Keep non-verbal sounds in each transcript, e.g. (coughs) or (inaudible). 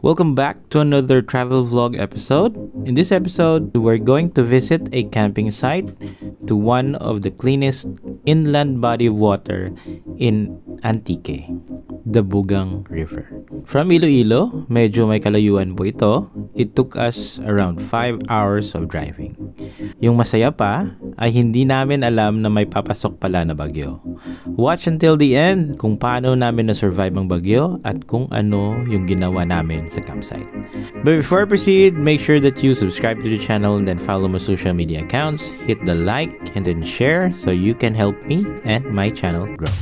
Welcome back to another travel vlog episode. In this episode, we're going to visit a camping site to one of the cleanest inland body of water in Antique, the Bugang River. From Iloilo, medyo may kalayuan po ito. It took us around 5 hours of driving. Yung masaya pa ay hindi namin alam na may papasok pala na bagyo. Watch until the end kung paano namin na-survive ang bagyo at kung ano yung ginawa namin But before I proceed, make sure that you subscribe to the channel and then follow my social media accounts, hit the like and then share so you can help me and my channel grow.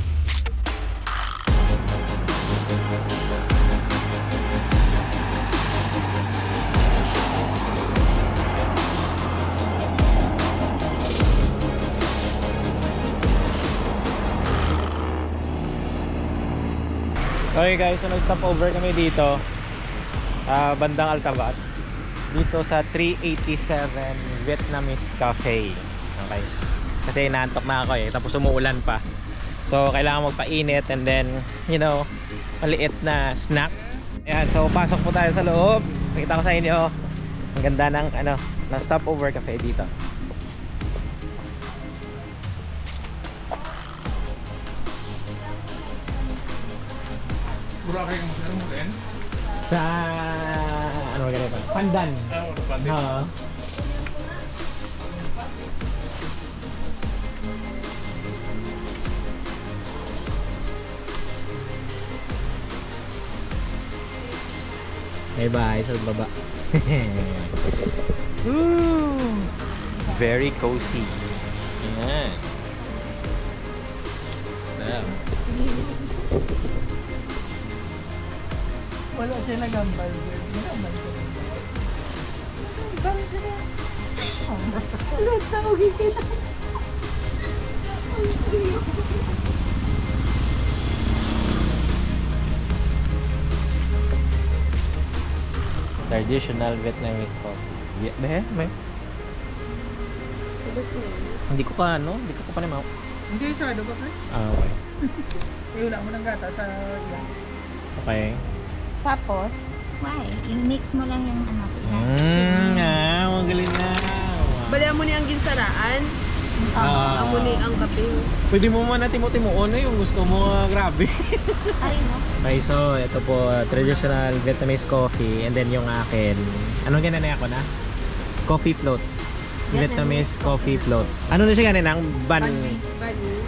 Okay guys, so nag-stop over kami dito ah, bandang Altabat. Dito sa 387 Vietnamese Cafe. Okay. Kasi inaantok na ako eh. Tapos umuulan pa. So kailangan magpainit and then you know maliit na snack. Ayan so pasok po tayo sa loob. Nakita ko sa inyo ang ganda ng ano na stopover cafe dito. Boracay sa ano ba ganito? Pandan Ah. Oo. Bye bye sa baba. (laughs) Woo! Very cozy. Yan. So, (laughs) Wala siya nagambal. Nagambal ko. Nagambal siya. Wala, tawagin kita. traditional Vietnamese coffee. Yeah, be, be. Hindi ko pa ano, hindi ko pa naman. Hindi, sado ka pa. Ah, okay. (laughs) Iula mo ng gata sa yan. Okay. Tapos, why? I-mix mo lang yung ano sa ilalim. Mm, ah, magaling na. Balihan mo niya ang ginsaraan. Ah. Amo ni ang kape. Pwede mo man natin mo timo na yung gusto mo, ah, grabe. (laughs) Ay, no? okay, so ito po, traditional Vietnamese coffee and then yung akin. Anong ganun ako na? Coffee float. Vietnamese coffee float. Ano na siya ganun ang ban? Bali.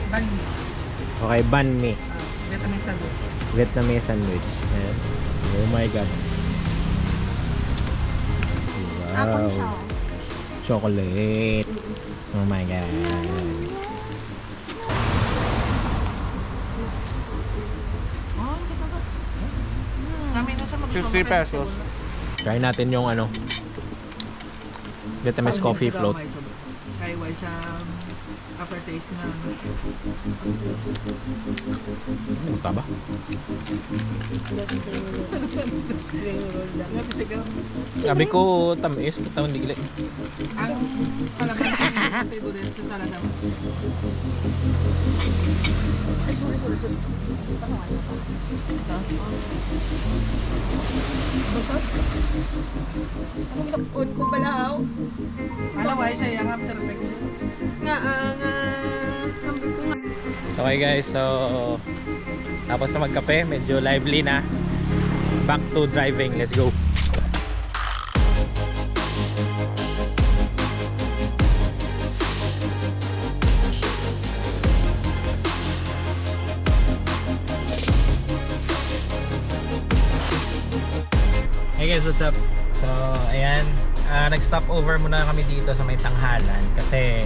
Ban. Okay, ban mi. Uh, Vietnamese sandwich. Vietnamese sandwich. Ayan. Oh my god. Wow. Chocolate. Oh my god. 50 pesos. Try natin yung ano. Vietnamese coffee float. Kaya why siya aftertaste na Puta ba? napisigaw. Sabi ko tamis, puta hindi gila. Ang palaman ng favorite sa salada mo. On ko balahaw. Alam why siya yung after effects. Nga, ah, nga. Okay guys, so tapos na magkape, medyo lively na. Back to driving, let's go. Hey guys, what's up? So, ayan, ah, nag-stop over muna kami dito sa may tanghalan kasi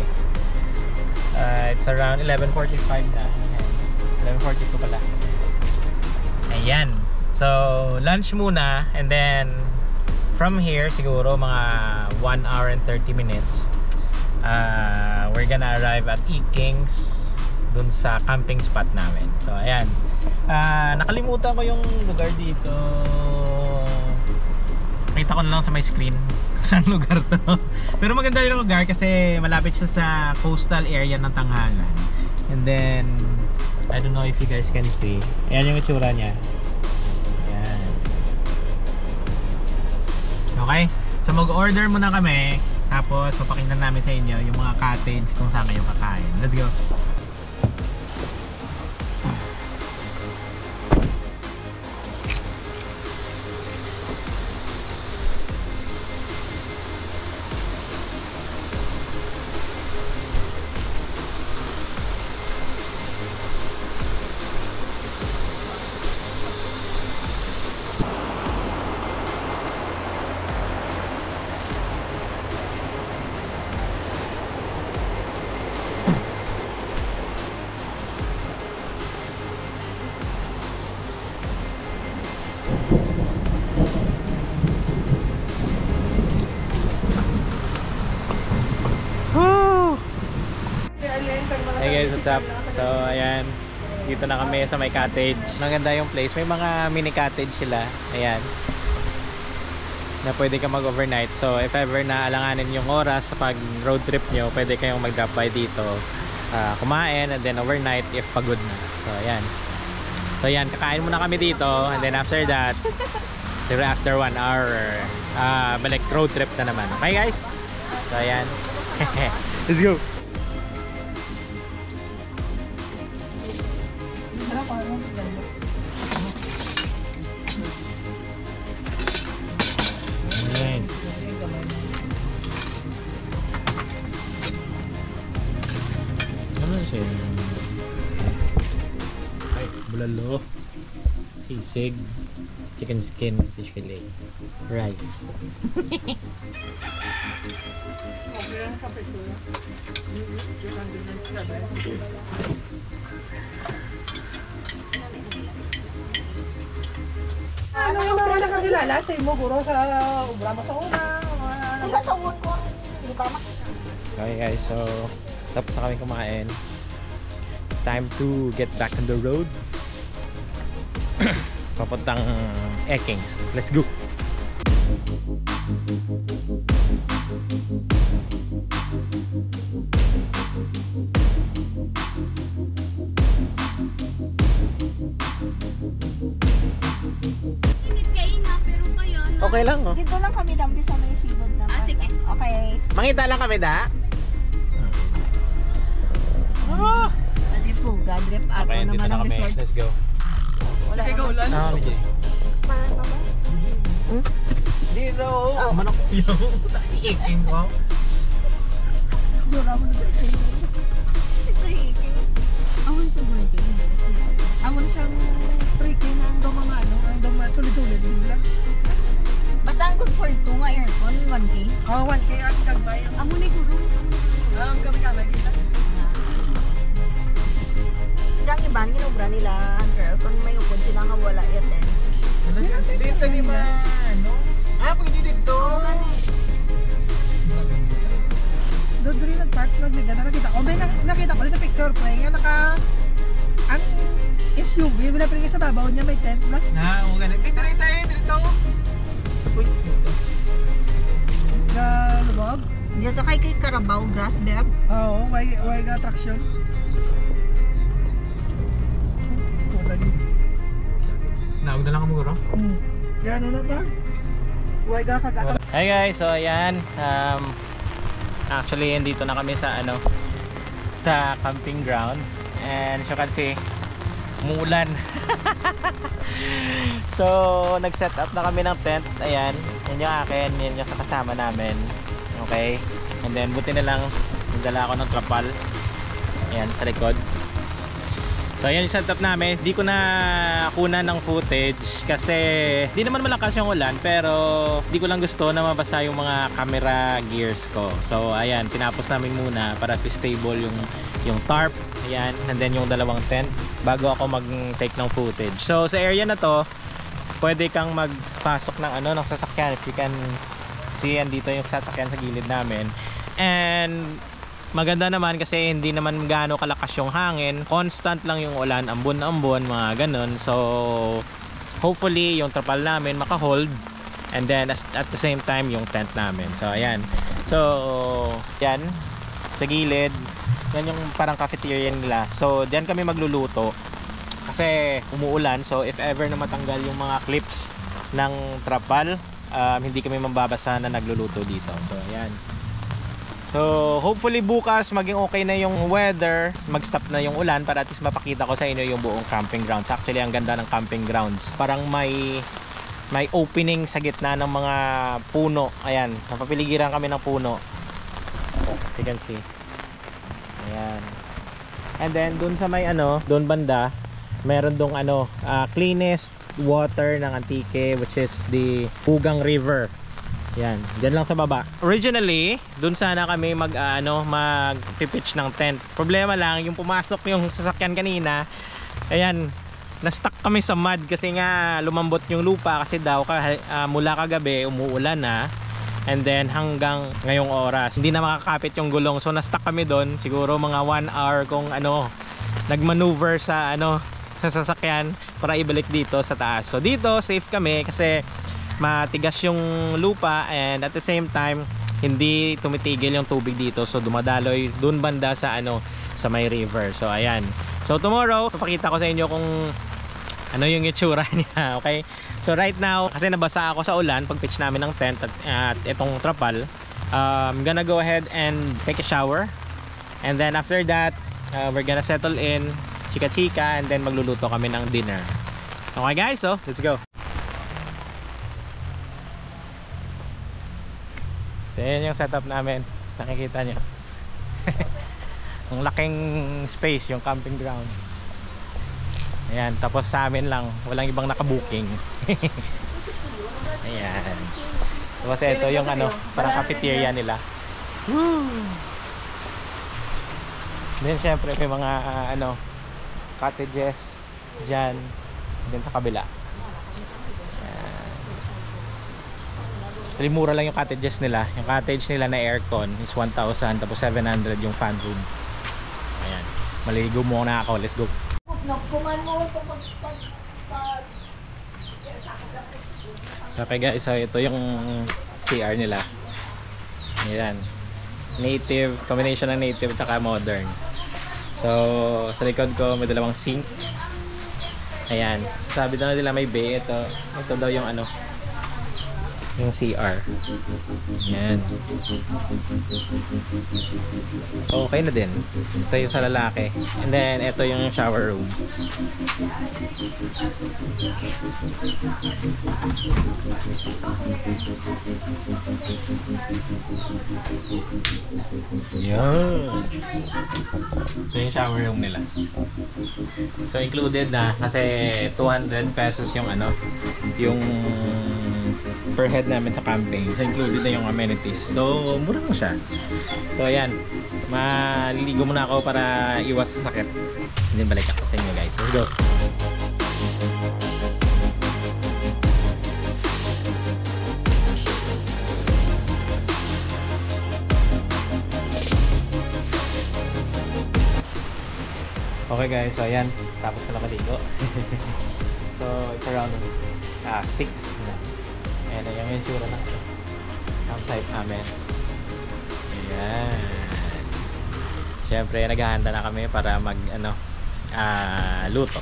Uh, it's around 11.45 na. Ayan. 11.42 pala. Ayan. So, lunch muna and then from here siguro mga 1 hour and 30 minutes uh, we're gonna arrive at Ikings dun sa camping spot namin. So, ayan. Uh, nakalimutan ko yung lugar dito. Nakita ko na lang sa my screen (laughs) saan lugar to. Pero maganda yung lugar kasi malapit siya sa coastal area ng Tanghalan. And then, I don't know if you guys can see. Ayan yung itsura niya. Ayan. Okay? So mag-order muna kami tapos papakinggan namin sa inyo yung mga cottage kung saan kayo kakain. Let's go! Dito na kami sa may cottage. Maganda yung place. May mga mini cottage sila. Ayan. Na pwede ka mag-overnight. So, if ever na alanganin yung oras sa pag road trip nyo, pwede kayong mag-drop by dito. ah, kumain and then overnight if pagod na. So, ayan. So, ayan. Kakain muna kami dito. And then after that, (laughs) after one hour, ah balik road trip na naman. Okay guys? So, ayan. (laughs) Let's go! Sisig. Chicken skin, fish fillet. Rice. Sa. Ano yung mga nakakilala sa imo, guro sa Ubrama sa una? Mga Tawon ko ang ibama. Okay guys, so tapos na kami kumain. Time to get back on the road. (coughs) Papuntang Ekings. Let's go! Na. Okay lang, oh. Dito lang kami dambi sa may shibod naman. Ah, sige. Okay. Mangita lang kami, da? Ah! Adi po, God rep ato Okay, dito naman na ang resort. Let's go. Wala naman. ulan? Ah, Jay. Paano pa ba? Dito, Oh. manok yung iikin ko. Dura mo na dito. Ito hiking. Awan to ba kayo? Amon siyang tricky na ang daw mga ano, ang daw mga sulit-sulit nila. Basta ang good for two nga aircon, 1K. Oh, 1K Rin sa babaw niya, may tent lang. Na, o ganun. Dito rin tayo, dito. Uy, dito. Galubog. Diya sa kay kay Carabao grass bag. Oo, may, may attraction. Wala din. Naog na lang ka mo, guro. Hmm. Yan, ano na ba? Huwag ka kagata. Hi guys, so ayan. Um, actually, dito na kami sa ano sa camping grounds. And as you can see, umuulan. (laughs) so, nag-set up na kami ng tent. Ayan, yan yung akin, yan yung sa kasama namin. Okay? And then, buti na lang, nagdala ako ng trapal. Ayan, sa likod. So ayan yung setup namin. Di ko na kunan ng footage kasi di naman malakas yung ulan pero di ko lang gusto na mabasa yung mga camera gears ko. So ayan, tinapos namin muna para stable yung yung tarp. Ayan, and then yung dalawang tent bago ako mag-take ng footage. So sa area na to, pwede kang magpasok ng ano ng sasakyan if you can see andito yung sasakyan sa gilid namin. And maganda naman kasi hindi naman gaano kalakas yung hangin constant lang yung ulan ambon na ambon mga ganun so hopefully yung trapal namin makahold and then at the same time yung tent namin so ayan so yan sa gilid yan yung parang cafeteria nila so diyan kami magluluto kasi umuulan so if ever na matanggal yung mga clips ng trapal um, hindi kami mababasa na nagluluto dito. So ayan. So hopefully bukas maging okay na yung weather, mag-stop na yung ulan para at least mapakita ko sa inyo yung buong camping grounds. Actually ang ganda ng camping grounds. Parang may may opening sa gitna ng mga puno. Ayan, napapiligiran kami ng puno. You can see. Ayan. And then dun sa may ano, dun banda, meron dong ano, ah, cleanest water ng Antique which is the Pugang River. Yan, diyan lang sa baba. Originally, dun sana kami mag ah, ano, mag-pitch ng tent. Problema lang yung pumasok yung sasakyan kanina. Ayan, na-stuck kami sa mud kasi nga lumambot yung lupa kasi daw ka, ah, mula kagabi umuulan na. And then hanggang ngayong oras, hindi na makakapit yung gulong. So na-stuck kami doon, siguro mga 1 hour kung ano, nagmaneuver sa ano sa sasakyan para ibalik dito sa taas. So dito safe kami kasi matigas yung lupa and at the same time hindi tumitigil yung tubig dito so dumadaloy dun banda sa ano sa may river. So ayan. So tomorrow papakita ko sa inyo kung ano yung itsura (laughs) niya, okay? So right now, kasi nabasa ako sa ulan pag pitch namin ng tent at, at itong trapal, um, I'm gonna go ahead and take a shower. And then after that, uh, we're gonna settle in, chika-chika, and then magluluto kami ng dinner. Okay guys, so let's go. So yan yung setup namin. Nakikita nyo. (laughs) Ang laking space yung camping ground. Ayan, tapos sa amin lang, walang ibang nakabooking. (laughs) Ayan. Tapos ito yung ano, parang cafeteria nila. Woo! Then syempre may mga ah, ano, cottages dyan, dyan sa kabila. Ayan. Actually, mura lang yung cottages nila. Yung cottage nila na aircon is 1,000 tapos 700 yung fan room. Ayan. Maligo muna ako. Let's go. Okay guys, so ito yung CR nila. Ayan. Native, combination ng native at modern. So, sa likod ko may dalawang sink. Ayan. Sabi daw nila may bay. Ito, ito daw yung ano, yung CR. Ayan. Okay na din. Ito yung sa lalaki. And then, ito yung shower room. Yan. Ito yung shower room nila. So, included na kasi 200 pesos yung ano, yung per head namin sa camping. So, included na yung amenities. So, mura lang siya. So, ayan. Maliligo muna ako para iwas sa sakit. And then, balik ako sa inyo guys. Let's go. Okay guys, so ayan. Tapos na lang maligo. (laughs) so, it's around ah, 6 Ayan na yung itsura ng ang site namin. Ayan. Siyempre, naghahanda na kami para mag, ano, ah, luto.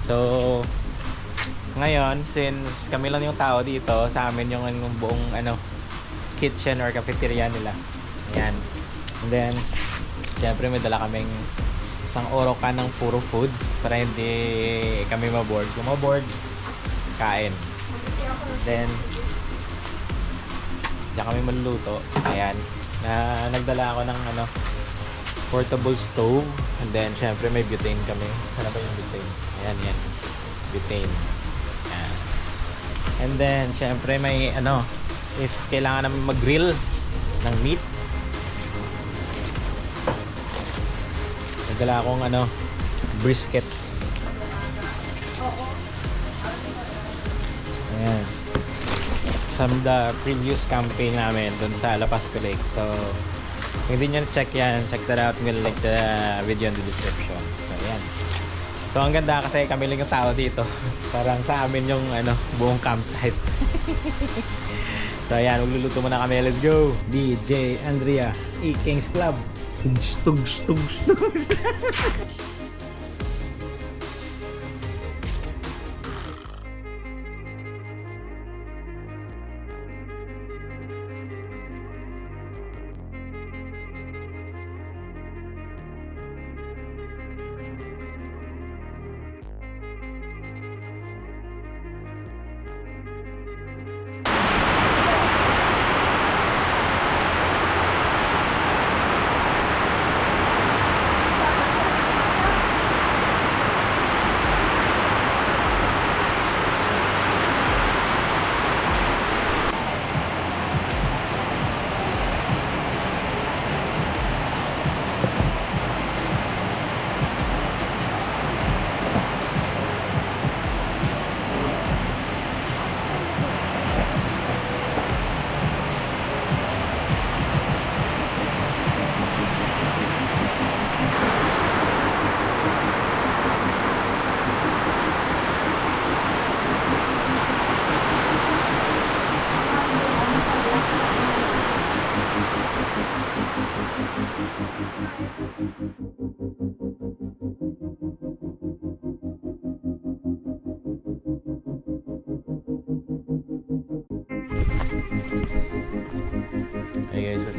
So, ngayon, since kami lang yung tao dito, sa amin yung, yung buong, ano, kitchen or cafeteria nila. Ayan. And then, siyempre may dala kaming isang orokan ng puro foods para hindi kami maboard. Kung maboard, kain. Then, diyan kami maluluto. Ayan. Na, nagdala ako ng ano, portable stove. And then, syempre may butane kami. Sana ba yung butane? Ayan, yan. Butane. Ayan. And then, syempre may ano, if kailangan namin mag-grill ng meat, nagdala akong ano, briskets. From the previous campaign namin dun sa La Lake. So, kung hindi nyo check yan, check that out. We'll link the video in the description. So, ayan. So, ang ganda kasi kami lang yung tao dito. (laughs) Parang sa amin yung ano, buong campsite. (laughs) so, ayan. Magluluto muna kami. Let's go! DJ Andrea, E Kings Club. Tugs, tugs, tugs, tugs. (laughs)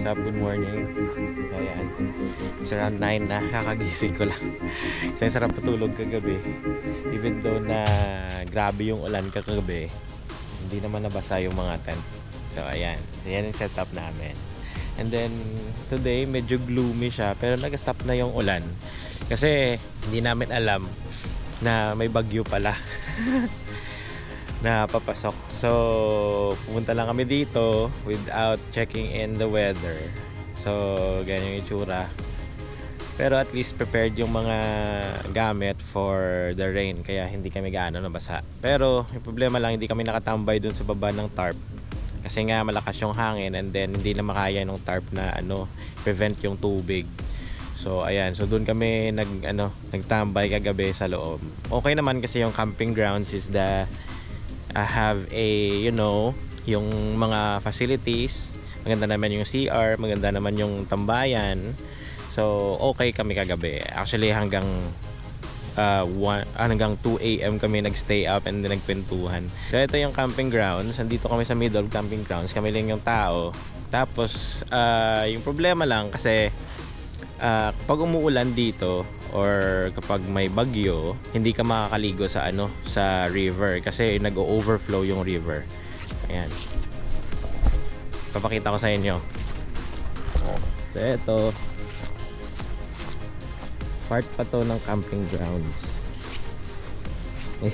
up? Good morning. Ayan. It's around 9 na. Kakagising ko lang. (laughs) Kasi sarap patulog kagabi. Even though na grabe yung ulan kagabi, hindi naman nabasa yung mga tent. So, ayan. Ayan yung setup namin. And then, today, medyo gloomy siya. Pero nag-stop na yung ulan. Kasi, hindi namin alam na may bagyo pala. (laughs) na papasok. So, pumunta lang kami dito without checking in the weather. So, ganyan yung itsura. Pero at least prepared yung mga gamit for the rain. Kaya hindi kami gaano nabasa. Pero, yung problema lang, hindi kami nakatambay dun sa baba ng tarp. Kasi nga malakas yung hangin and then hindi na makaya ng tarp na ano, prevent yung tubig. So ayan, so doon kami nag ano, nagtambay kagabi sa loob. Okay naman kasi yung camping grounds is the uh, have a you know, yung mga facilities. Maganda naman yung CR, maganda naman yung tambayan. So okay kami kagabi. Actually hanggang uh, one, ah, hanggang 2 a.m. kami nagstay up and then nagkwentuhan. So ito yung camping grounds. Nandito kami sa middle camping grounds. Kami lang yung tao. Tapos uh, yung problema lang kasi uh, kapag umuulan dito or kapag may bagyo, hindi ka makakaligo sa ano sa river kasi nag-overflow yung river. Ayan. Papakita ko sa inyo. So ito part pa to ng camping grounds. (laughs)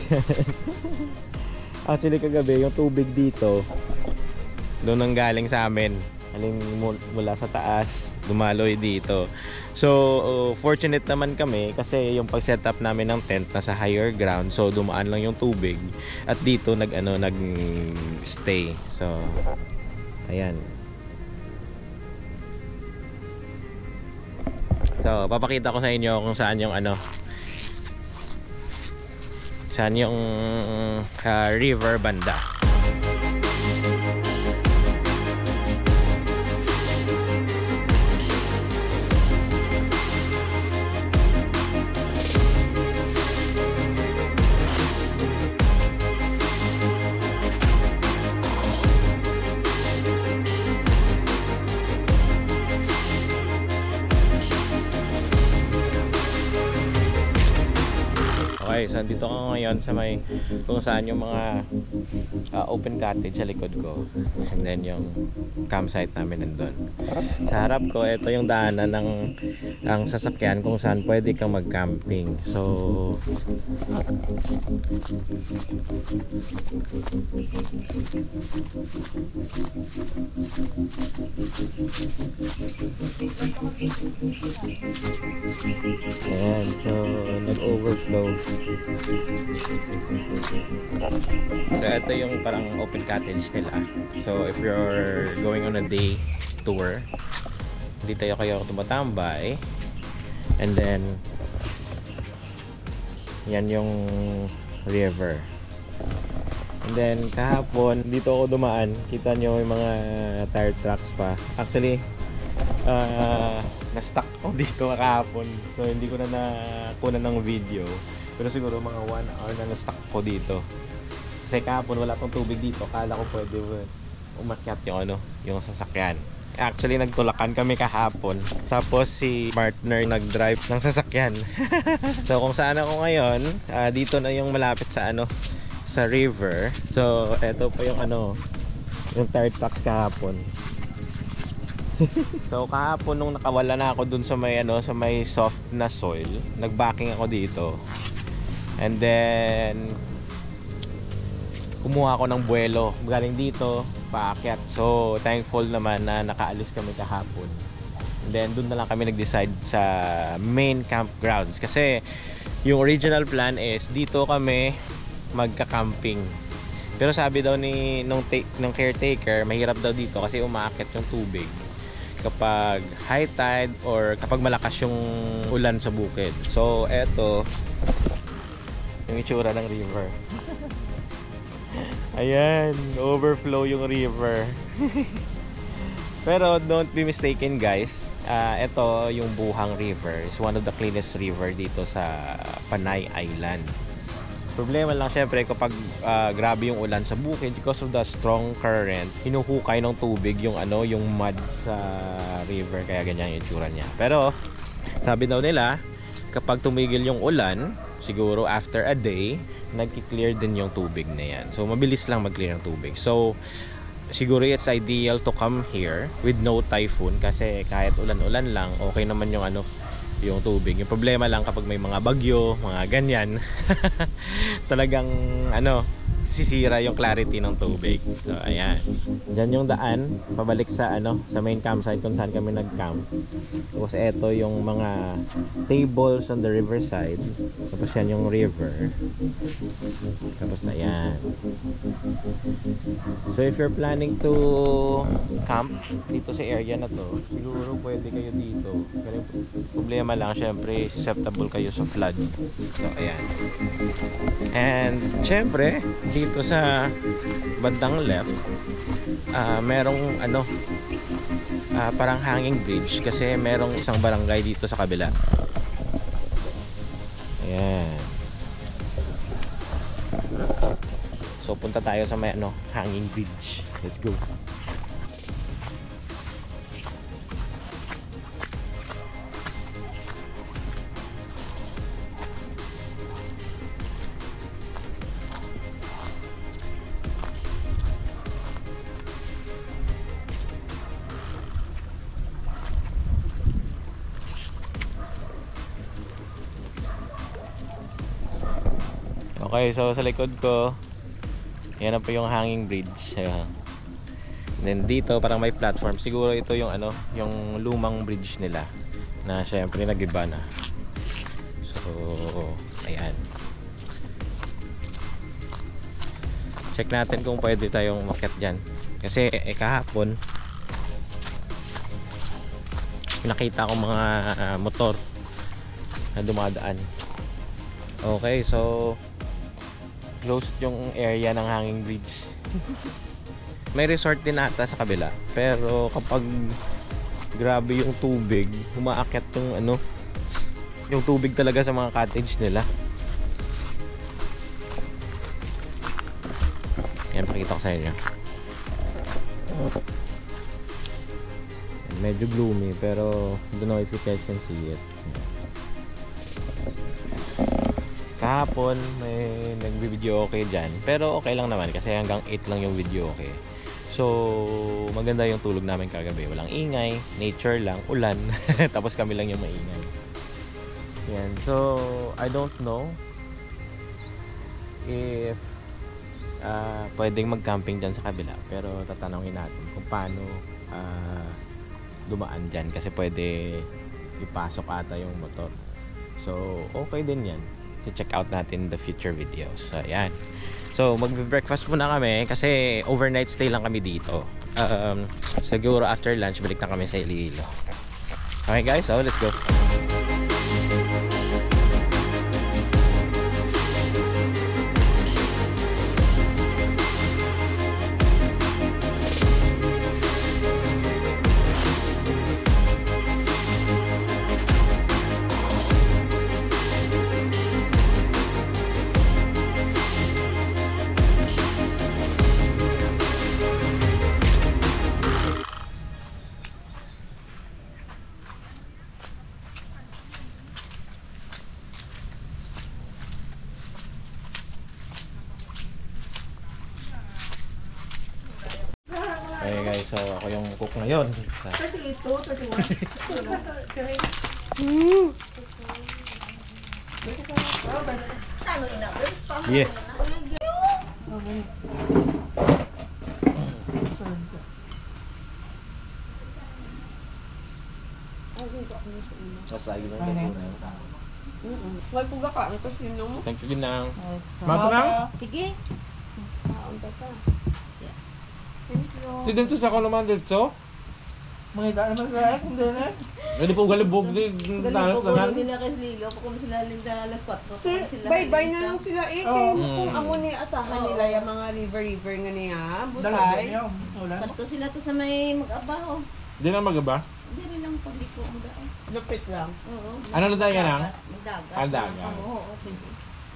Actually kagabi yung tubig dito doon nang galing sa amin. Galing mula sa taas, dumaloy dito. So, uh, fortunate naman kami kasi yung pag-setup namin ng tent nasa higher ground. So, dumaan lang yung tubig at dito nag ano nag-stay. So, ayan. So, papakita ko sa inyo kung saan yung ano saan yung uh, river banda. Okay, so dito ako ngayon sa may kung saan yung mga uh, open cottage sa likod ko. And then yung campsite namin nandun. Sa harap ko, ito yung daanan ng ang sasakyan kung saan pwede kang mag-camping. So Ayan, so nag-overflow. So ito yung parang open cottage nila. So if you're going on a day tour, tayo kayo tumatambay. And then yan yung river. And then kahapon dito ako dumaan, kita nyo yung mga tire tracks pa. Actually, uh, na-stuck ako (laughs) dito kahapon. So hindi ko na nakuha ng video. Pero siguro mga 1 hour na na-stuck ko dito. Kasi kahapon wala pang tubig dito. Kala ko pwede umakyat yung ano, yung sasakyan. Actually, nagtulakan kami kahapon. Tapos si partner nag-drive ng sasakyan. (laughs) so kung saan ako ngayon, uh, dito na yung malapit sa ano, sa river. So eto pa yung ano, yung tire tracks kahapon. (laughs) so kahapon nung nakawala na ako dun sa may ano, sa may soft na soil, nagbacking ako dito. And then kumuha ako ng buwelo. Galing dito paakyat. So thankful naman na nakaalis kami kahapon. And then doon na lang kami nag-decide sa main campgrounds. Kasi yung original plan is dito kami magka-camping. Pero sabi daw ni nung, nung caretaker mahirap daw dito kasi umaakyat yung tubig. Kapag high tide or kapag malakas yung ulan sa bukid. So eto yung itsura ng river Ayan, overflow yung river. Pero don't be mistaken guys. Uh, ito yung Buhang River. is one of the cleanest river dito sa Panay Island. Problema lang syempre kapag ah, grabe yung ulan sa bukid because of the strong current, hinuhukay ng tubig yung ano, yung mud sa river kaya ganyan yung itsura niya. Pero sabi daw nila, kapag tumigil yung ulan, siguro after a day, nagki-clear din yung tubig na yan. So mabilis lang mag-clear ng tubig. So siguro it's ideal to come here with no typhoon kasi kahit ulan-ulan lang, okay naman yung ano, yung tubig. Yung problema lang kapag may mga bagyo, mga ganyan, (laughs) talagang ano, sisira yung clarity ng tubig. So, ayan. Diyan yung daan, pabalik sa ano, sa main campsite kung saan kami nag-camp. Tapos ito yung mga tables on the riverside. Tapos yan yung river. Tapos ayan. So if you're planning to camp dito sa area na to, siguro pwede kayo dito. Pero problema lang, syempre, susceptible kayo sa flood. So ayan. And syempre, dito sa bandang left, ah merong ano, ah, parang hanging bridge kasi merong isang barangay dito sa kabila. Ayan. So punta tayo sa may ano, hanging bridge. Let's go. Okay, so sa likod ko, yan na po yung hanging bridge. And then dito parang may platform. Siguro ito yung ano, yung lumang bridge nila na syempre nagiba na. So, ayan. Check natin kung pwede tayong umakyat dyan. Kasi eh, kahapon, nakita ko mga ah, motor na dumadaan. Okay, so closed yung area ng hanging bridge. May resort din ata sa kabila. Pero kapag grabe yung tubig, umaakyat yung ano, yung tubig talaga sa mga cottage nila. Yan, pakita ko sa inyo. Medyo gloomy, pero don't know if you guys can see it. Kahapon, may nagbi-video okay dyan. Pero okay lang naman kasi hanggang 8 lang yung video okay. So, maganda yung tulog namin kagabi. Walang ingay, nature lang, ulan. (laughs) Tapos kami lang yung maingay. Yan. So, I don't know if ah pwedeng mag-camping dyan sa kabila. Pero tatanungin natin kung paano ah, dumaan dyan. Kasi pwede ipasok ata yung motor. So, okay din yan. Check out natin the future videos. So, ayan. So, mag-breakfast muna kami kasi overnight stay lang kami dito. Um, siguro after lunch, balik na kami sa Iloilo. Okay guys, so let's go. Ngayon. Sa 32, 31. Ano ina? Yeah. Sasagi ng kapunan. Huwag ko ka ang kasino mo. Thank you ginang. Mato na? Sige. Kaunta ka. Thank you. Dito sa ako naman dito. Mga ita naman sila eh, kung din eh. Hindi po galibog di talas na lang. nila kay Lilo, kung sila lang na alas 4, kung sila Bye-bye na lang sila eh. Kay Oo. kung amo ni asahan nila yung mga river-river nga niya. Dalaga Busay. niyo. Wala. Kato sila to sa may mag-abaho. Di na magaba. Hindi rin lang pagliko ang daan. Lupit lang. Oo. Ano na tayo nga lang? Magdagat. Ah, dagat. Oo, oo, pwede.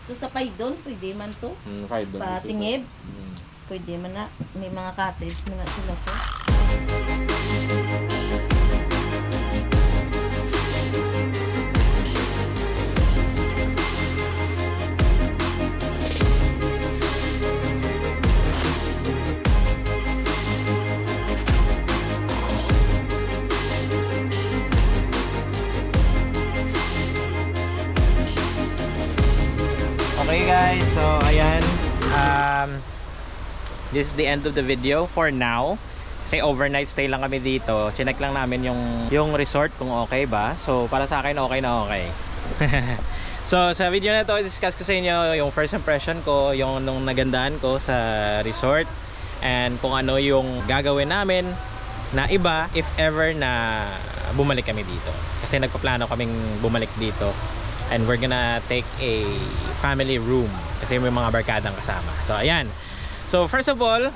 Ito sa Paidon, pwede man to. Mm, fried doon. Patingib. Mm. Pwede man na. May mga cottage na nga sila po. Okay guys, so ayan. Um, this is the end of the video for now. Kasi overnight stay lang kami dito. Chinek lang namin yung, yung resort kung okay ba. So para sa akin okay na okay. (laughs) so sa video na to, discuss ko sa inyo yung first impression ko, yung nung nagandahan ko sa resort. And kung ano yung gagawin namin na iba if ever na bumalik kami dito. Kasi nagpaplano kaming bumalik dito and we're gonna take a family room kasi may mga barkadang kasama. So ayan. So first of all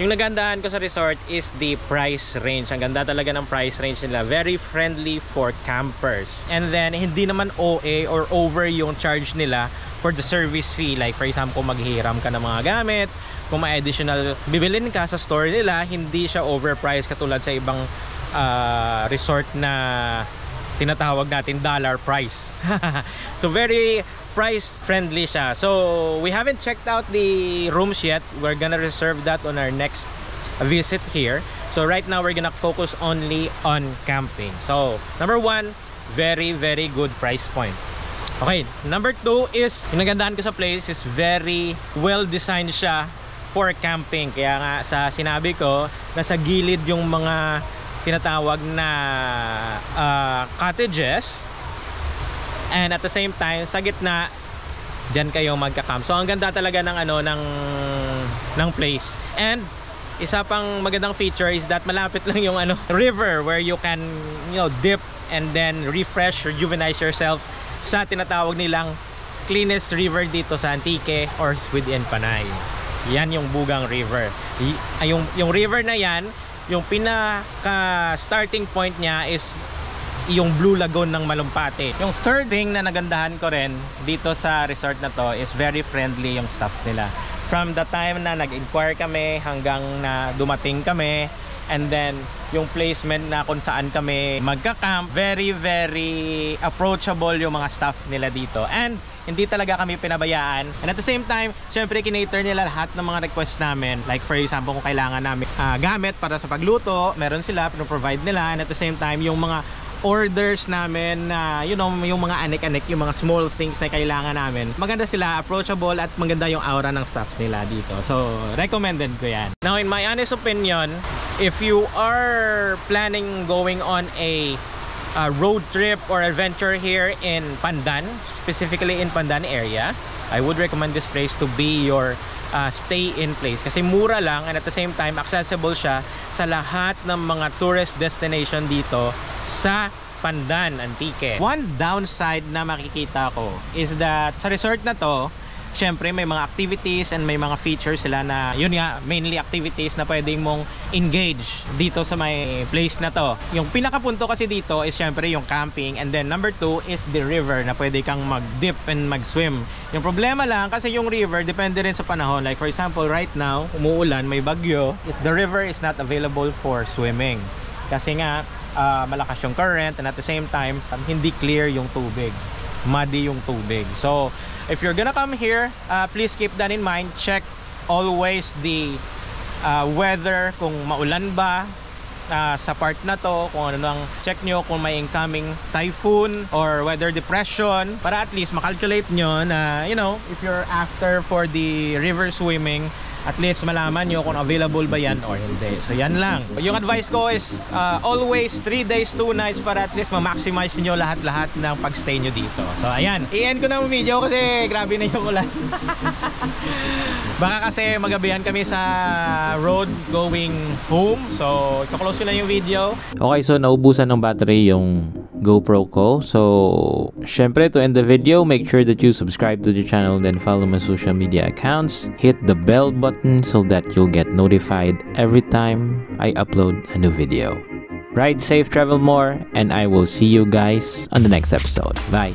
yung nagandahan ko sa resort is the price range. Ang ganda talaga ng price range nila. Very friendly for campers. And then hindi naman OA or over yung charge nila for the service fee. Like for example maghihiram ka ng mga gamit kung may additional bibilin ka sa store nila hindi siya overpriced katulad sa ibang ah, resort na tinatawag natin dollar price. (laughs) so very price friendly siya. So we haven't checked out the rooms yet. We're gonna reserve that on our next visit here. So right now we're gonna focus only on camping. So number one, very very good price point. Okay, number two is yung nagandahan ko sa place is very well designed siya for camping. Kaya nga sa sinabi ko, nasa gilid yung mga tinatawag na ah, cottages and at the same time sa gitna diyan kayo magka-camp. So ang ganda talaga ng ano ng ng place. And isa pang magandang feature is that malapit (laughs) lang yung ano river where you can you know dip and then refresh or juvenize yourself sa tinatawag nilang cleanest river dito sa Antique or within Panay. Yan yung Bugang River. Y- yung yung river na yan, yung pinaka starting point niya is yung Blue Lagoon ng Malumpate. Yung third thing na nagandahan ko rin dito sa resort na to is very friendly yung staff nila. From the time na nag-inquire kami hanggang na dumating kami and then yung placement na kung saan kami magka-camp, very very approachable yung mga staff nila dito. And hindi talaga kami pinabayaan. And at the same time, syempre kinater nila lahat ng mga request namin. Like for example, kung kailangan namin ah, gamit para sa pagluto, meron sila, provide nila. And at the same time, yung mga orders namin na you know yung mga anek-anek yung mga small things na kailangan namin maganda sila approachable at maganda yung aura ng staff nila dito so recommended ko yan now in my honest opinion if you are planning going on a uh, road trip or adventure here in Pandan specifically in Pandan area I would recommend this place to be your uh, stay in place kasi mura lang and at the same time accessible siya sa lahat ng mga tourist destination dito sa Pandan, Antique. One downside na makikita ko is that sa resort na to, syempre may mga activities and may mga features sila na yun nga mainly activities na pwedeng mong engage dito sa may place na to. Yung pinakapunto kasi dito is syempre yung camping. And then number two is the river na pwede kang mag dip and mag swim yung problema lang kasi yung river depende rin sa panahon. Like for example right now umuulan may bagyo the river is not available for swimming. Kasi nga ah, malakas yung current and at the same time hindi clear yung tubig. Muddy yung tubig. So if you're gonna come here uh, please keep that in mind. Check always the uh, weather kung maulan ba uh, sa part na to kung ano nang check nyo kung may incoming typhoon or weather depression para at least makalculate nyo na you know if you're after for the river swimming at least malaman nyo kung available ba yan or hindi. So yan lang. Yung advice ko is uh, always 3 days 2 nights para at least ma-maximize nyo lahat-lahat ng pagstay nyo dito. So ayan. I-end ko na yung video kasi grabe na yung ulan. (laughs) Baka kasi magabihan kami sa road going home. So, ito-close ko na yung video. Okay, so naubusan ng battery yung GoPro ko. So, syempre to end the video, make sure that you subscribe to the channel and then follow my social media accounts. Hit the bell button so that you'll get notified every time I upload a new video. Ride safe, travel more, and I will see you guys on the next episode. Bye.